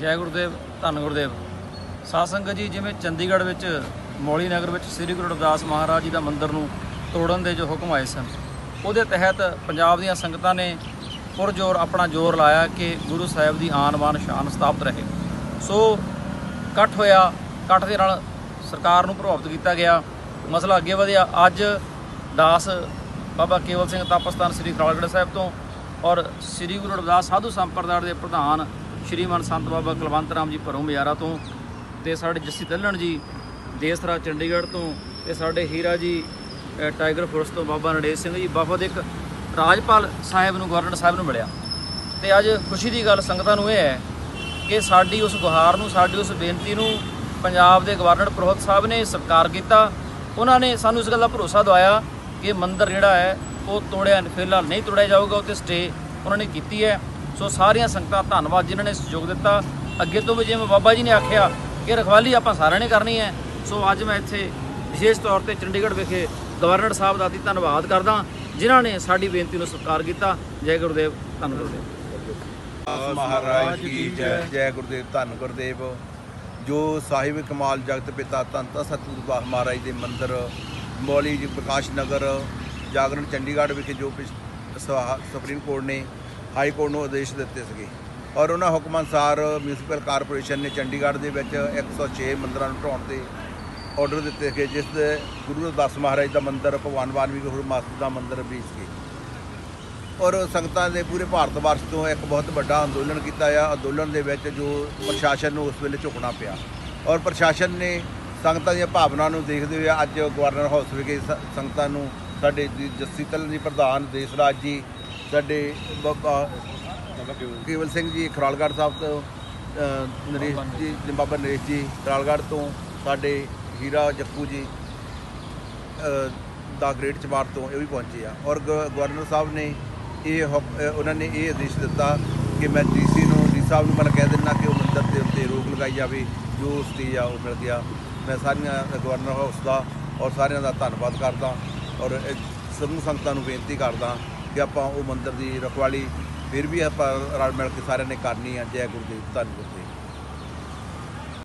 ਜੈ ਗੁਰਦੇਵ, ਧੰਨ ਗੁਰਦੇਵ। ਸਾਧ ਸੰਗਤ ਜੀ, ਜਿਵੇਂ ਚੰਡੀਗੜ੍ਹ ਵਿੱਚ, ਮੌਲੀ ਨਗਰ ਵਿੱਚ ਸ੍ਰੀ ਗੁਰੂ ਰਵਿਦਾਸ ਮਹਾਰਾਜ ਜੀ ਦਾ ਮੰਦਿਰ ਨੂੰ ਤੋੜਨ ਦੇ ਜੋ ਹੁਕਮ ਆਏ ਸਨ, ਉਹਦੇ ਤਹਿਤ ਪੰਜਾਬ ਦੀਆਂ ਸੰਗਤਾਂ ਨੇ ਪੁਰਜੋਰ ਆਪਣਾ ਜ਼ੋਰ ਲਾਇਆ ਕਿ ਗੁਰੂ ਸਾਹਿਬ ਦੀ ਆਨ ਬਾਨ ਸ਼ਾਨ ਸਥਾਪਿਤ ਰਹੇ। ਸੋ ਇਕੱਠ ਹੋਇਆ, ਇਕੱਠ ਦੇ ਨਾਲ ਸਰਕਾਰ ਨੂੰ ਪ੍ਰਭਾਵਿਤ ਕੀਤਾ ਗਿਆ। ਮਸਲਾ ਅੱਗੇ ਵਧਿਆ। ਅੱਜ ਦਾਸ ਬਾਬਾ ਕੇਵਲ ਸਿੰਘ ਤਪਸਤਾਨ ਸ੍ਰੀ ਖਰਾਲਗੜ੍ਹ ਸਾਹਿਬ ਤੋਂ ਔਰ ਸ੍ਰੀ ਗੁਰੂ ਰਵਿਦਾਸ ਸਾਧੂ ਸੰਪਰਦਾਇ ਦੇ ਪ੍ਰਧਾਨ ਸ਼੍ਰੀਮਾਨ ਸੰਤ ਬਾਬਾ ਕੁਲਵੰਤ ਰਾਮ ਜੀ ਭਰੋਂ ਬਜ਼ਾਰਾ ਤੋਂ ਤੇ ਸਾਡੇ ਜੱਸੀ ਦੱਲਣ ਜੀ ਦੇਸਰਾ ਚੰਡੀਗੜ੍ਹ ਤੋਂ ਤੇ ਸਾਡੇ ਹੀਰਾ ਜੀ ਟਾਈਗਰ ਫੋਰਸ ਤੋਂ ਬਾਬਾ ਨੜੇਸ਼ ਸਿੰਘ ਜੀ ਵਫਦ ਇੱਕ ਰਾਜਪਾਲ ਸਾਹਿਬ ਨੂੰ, ਗਵਰਨਰ ਸਾਹਿਬ ਨੂੰ ਮਿਲਿਆ। ਤੇ ਅੱਜ ਖੁਸ਼ੀ ਦੀ ਗੱਲ ਸੰਗਤਾਂ ਨੂੰ ਇਹ ਹੈ ਕਿ ਸਾਡੀ ਉਸ ਗੁਹਾਰ ਨੂੰ, ਸਾਡੀ ਉਸ ਬੇਨਤੀ ਨੂੰ ਪੰਜਾਬ ਦੇ ਗਵਰਨਰ ਪ੍ਰੋਹਤ ਸਾਹਿਬ ਨੇ ਸਤਿਕਾਰ ਕੀਤਾ। ਉਹਨਾਂ ਨੇ ਸਾਨੂੰ ਇਸ ਗੱਲ ਦਾ ਭਰੋਸਾ ਦਵਾਇਆ ਕਿ ਮੰਦਰ ਜਿਹੜਾ ਹੈ, ਉਹ ਤੋੜਿਆ ਫਿਲਹਾਲ ਨਹੀਂ ਤੋੜਿਆ ਜਾਊਗਾ ਉੱਤੇ ਸਟੇ ਉਹਨਾਂ ਨੇ ਕੀਤੀ ਹੈ। ਸੋ ਸਾਰੀਆਂ ਸੰਗਤਾਂ ਧੰਨਵਾਦ ਜਿਨ੍ਹਾਂ ਨੇ ਸਹਿਯੋਗ ਦਿੱਤਾ। ਅੱਗੇ ਤੋਂ ਵੀ ਜਿਵੇਂ ਬਾਬਾ ਜੀ ਨੇ ਆਖਿਆ ਕਿ ਰਖਵਾਲੀ ਆਪਾਂ ਸਾਰਿਆਂ ਨੇ ਕਰਨੀ ਹੈ। ਸੋ ਅੱਜ ਮੈਂ ਇੱਥੇ ਵਿਸ਼ੇਸ਼ ਤੌਰ ਤੇ ਚੰਡੀਗੜ੍ਹ ਵਿਖੇ ਗਵਰਨਰ ਸਾਹਿਬ ਦਾ ਅਤੀ ਧੰਨਵਾਦ ਕਰਦਾ ਜਿਨ੍ਹਾਂ ਨੇ ਸਾਡੀ ਬੇਨਤੀ ਨੂੰ ਸਵੀਕਾਰ ਕੀਤਾ। ਜੈ ਗੁਰਦੇਵ, ਧੰਨ ਗੁਰਦੇਵ। ਮਹਾਰਾਜ ਕੀ ਜੈ। ਜੈ ਗੁਰਦੇਵ, ਧੰਨ ਗੁਰਦੇਵ। ਜੋ ਸਾਹਿਬ ਕਮਾਲ ਜਗਤ ਪਿਤਾ ਤੰਤਾ ਸਤਿਗੁਰੂ ਦਾਸ ਮਹਾਰਾਜ ਦੇ ਮੰਦਿਰ, ਮੌਲੀ ਜੀ ਪ੍ਰਕਾਸ਼ ਨਗਰ, ਜਾਗਰਣ ਚੰਡੀਗੜ੍ਹ ਵਿਖੇ ਜੋ ਪਿਛ- ਸਵਾ- ਸੁਪਰੀਮ ਕੋਰਟ ਨੇ ਹਾਈ ਕੋਰਟ ਨੂੰ ਆਦੇਸ਼ ਦਿੱਤੇ ਸੀਗੇ। ਔਰ ਉਹਨਾਂ ਹੁਕਮਾਂ ਅਨੁਸਾਰ ਮਿਊਨਿਸਪਲ ਕਾਰਪੋਰੇਸ਼ਨ ਨੇ ਚੰਡੀਗੜ੍ਹ ਦੇ ਵਿੱਚ 106 ਮੰਦਰਾਂ ਨੂੰ ਢਾਉਣ ਦੇ ਆਰਡਰ ਦਿੱਤੇ ਗਏ ਜਿਸ ਦੇ ਗੁਰੂ ਰਵਿਦਾਸ ਮਹਾਰਾਜ ਦਾ ਮੰਦਿਰ, ਭਗਵਾਨ ਵਾਲਮੀਕੀ ਗੁਰੂ ਮਾਸਟਰ ਦਾ ਮੰਦਿਰ ਵੀ ਸੀ ਔਰ ਸੰਗਤਾਂ ਦੇ ਪੂਰੇ ਭਾਰਤ ਵਰਸ਼ ਤੋਂ ਇੱਕ ਬਹੁਤ ਵੱਡਾ ਅੰਦੋਲਨ ਕੀਤਾ ਆ। ਅੰਦੋਲਨ ਦੇ ਵਿੱਚ ਜੋ ਪ੍ਰਸ਼ਾਸਨ ਨੂੰ ਉਸ ਵੇਲੇ ਝੁਕਣਾ ਪਿਆ। ਔਰ ਪ੍ਰਸ਼ਾਸਨ ਨੇ ਸੰਗਤਾਂ ਦੀਆਂ ਭਾਵਨਾ ਨੂੰ ਦੇਖਦੇ ਹੋਏ ਅੱਜ ਗਵਰਨਰ ਹਾਊਸ ਵਿਖੇ ਸ- ਸੰਗਤਾਂ ਨੂੰ ਸਾਡੇ ਜੀ, ਜੱਸੀ ਤਲ ਦੀ ਪ੍ਰਧਾਨ ਦੇਸਰਾਜ ਜੀ ਸਾਡੇ ਬਾਬਾ ਕੇਵਲ ਸਿੰਘ ਜੀ ਖਰਾਲਗੜ੍ਹ ਸਾਹਿਬ ਤੋਂ ਨਰੇਸ਼ ਜੀ ਬਾਬਾ ਨਰੇਸ਼ ਜੀ ਖਰਾਲਗੜ੍ਹ ਤੋਂ ਸਾਡੇ ਹੀਰਾ ਜੱਕੂ ਜੀ ਦਾ ਗ੍ਰੇਟ ਚਮਾਰ ਤੋਂ ਇਹ ਵੀ ਪਹੁੰਚੇ ਆ। ਔਰ ਗਵਰਨਰ ਸਾਹਿਬ ਨੇ ਇਹ ਉਹਨਾਂ ਨੇ ਇਹ ਆਦੇਸ਼ ਦਿੱਤਾ ਕਿ ਮੈਂ ਡੀਸੀ ਨੂੰ ਡੀ ਸਾਹਿਬ ਨੂੰ ਮੈਂ ਕਹਿ ਦਿੰਦਾ ਕਿ ਉਹ ਮੰਦਰ ਦੇ ਉੱਤੇ ਰੋਕ ਲਗਾਈ ਜਾਵੇ ਜੋ ਸਟੇਜ ਆ ਉਹ ਮਿਲ ਗਿਆ। ਮੈਂ ਸਾਰੀਆਂ ਗਵਰਨਰ ਹਾਊਸ ਦਾ ਔਰ ਸਾਰਿਆਂ ਦਾ ਧੰਨਵਾਦ ਕਰਦਾ ਔਰ ਸਮੂਹ ਸੰਗਤਾਂ ਨੂੰ ਬੇਨਤੀ ਕਰਦਾ ਕਿ ਆਪਾਂ ਉਹ ਮੰਦਰ ਦੀ ਰਖਵਾਲੀ ਫਿਰ ਵੀ ਆਪਾਂ ਰਲ ਮਿਲ ਕੇ ਸਾਰਿਆਂ ਨੇ ਕਰਨੀ ਆ। ਜੈ ਗੁਰਦੇਵ, ਧੰਨ ਗੁਰਦੇਵ।